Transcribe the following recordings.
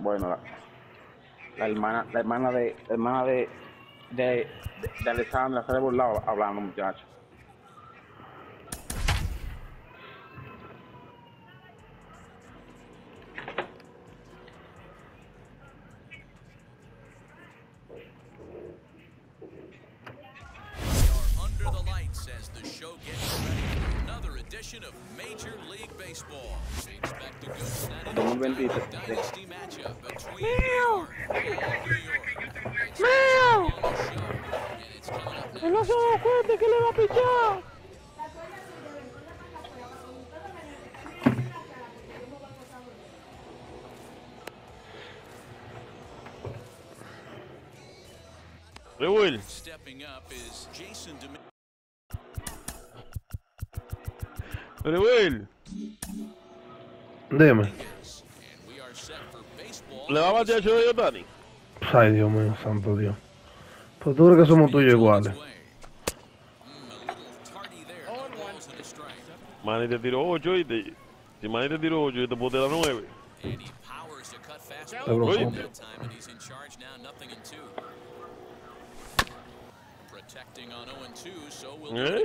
Bueno, la, la hermana, la hermana de, hermana de, de, de, de Alessandra se ha hablando, muchachos. edition of Major League Baseball. No se da cuenta que le va a pichar. Will. Stepping up is Jason Dominguez. Free Will. Dime. ¿Le va a batear a Shohei Otani? Ay, Dios mío, santo Dios. Pues tú crees que somos yo iguales. Manny te tiró 8 y te... Si Manny te tiró 8, yo te puedo tirar 9. And he powers to cut fastball. Te lo Oye. compro. That time, and he's in charge now, nothing in two. Protecting on 0 and 2, so we'll do Eh?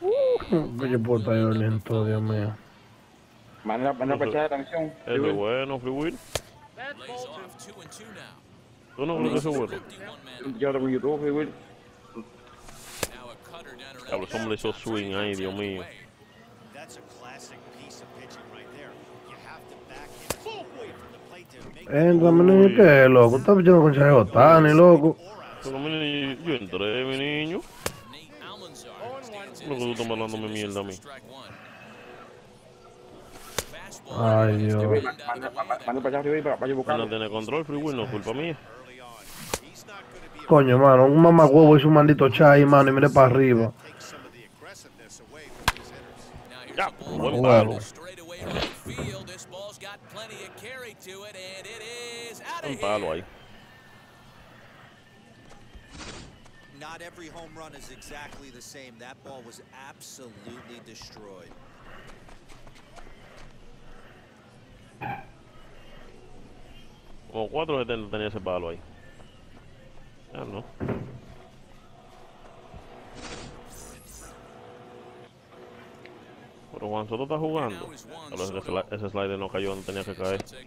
Uh, yo puedo estar yo lento, Dios mío. Manera, manera para atención. Eso es bueno, Free Will. ¿Tú no crees que eso es bueno? 51 man. Yo tengo YouTube, Free Will. Diablo, ese hombre hizo swing ahí, Dios mío. Make Entra, mi niño, ¿qué, loco? Estás pichando con Chayo Otani, loco. Pero mi niño, yo entré, mi niño. Lo que tú estás misses mierda a mí. Ay, Dios. Manda para allá, Free Will, para yo No buscarlo. tiene control, Free Will, no es culpa mía. Coño, mano, un mamagüevo hizo un maldito chai, mano, y mire para arriba. Ya, buen palo. straight away right Not every home run is exactly the same. That ball was absolutely destroyed. Como 470 tenía ese palo ahí. Ya no. Pero Juan Soto está jugando. A lo que ese, ese slider no cayó, no tenía que caer. Take